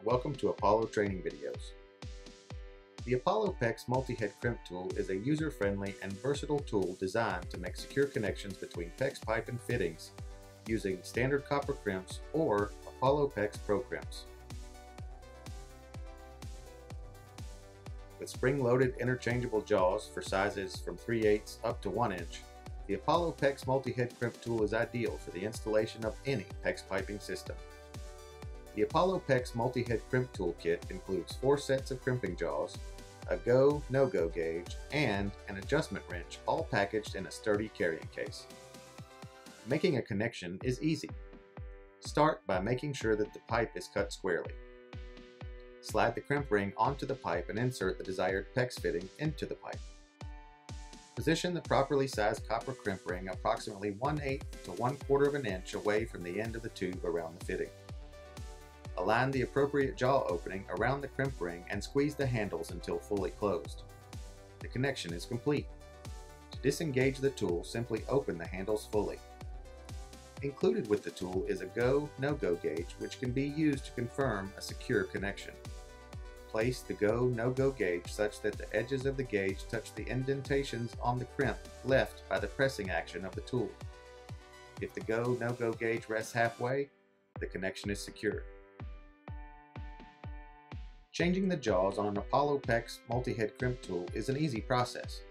and welcome to Apollo Training Videos. The Apollo PEX multi-head crimp tool is a user-friendly and versatile tool designed to make secure connections between PEX pipe and fittings using standard copper crimps or Apollo PEX Pro crimps. With spring-loaded interchangeable jaws for sizes from 3 8 up to 1 inch, the Apollo PEX multi-head crimp tool is ideal for the installation of any PEX piping system. The Apollo PEX multi-head crimp toolkit includes four sets of crimping jaws, a go, no-go gauge, and an adjustment wrench all packaged in a sturdy carrying case. Making a connection is easy. Start by making sure that the pipe is cut squarely. Slide the crimp ring onto the pipe and insert the desired PEX fitting into the pipe. Position the properly sized copper crimp ring approximately 1 8 to 1 quarter of an inch away from the end of the tube around the fitting. Align the appropriate jaw opening around the crimp ring and squeeze the handles until fully closed. The connection is complete. To disengage the tool, simply open the handles fully. Included with the tool is a go, no-go gauge which can be used to confirm a secure connection. Place the go, no-go gauge such that the edges of the gauge touch the indentations on the crimp left by the pressing action of the tool. If the go, no-go gauge rests halfway, the connection is secure. Changing the jaws on an Apollo PEX multi-head crimp tool is an easy process.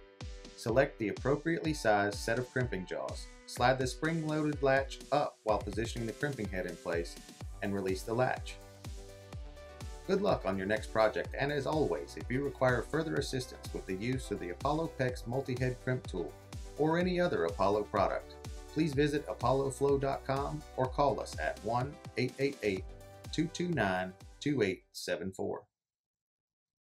Select the appropriately sized set of crimping jaws, slide the spring-loaded latch up while positioning the crimping head in place, and release the latch. Good luck on your next project, and as always, if you require further assistance with the use of the Apollo PEX multi-head crimp tool or any other Apollo product, please visit apolloflow.com or call us at 1 888 229 2874.